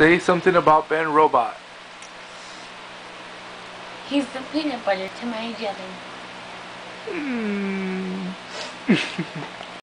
Say something about Ben Robot. He's the peanut butter to my jelly. Mm.